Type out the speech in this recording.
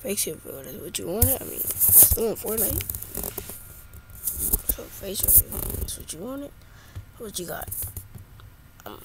Facial build is what you wanted. I mean, still in Fortnite. So facial build is what you wanted. What you got? Um,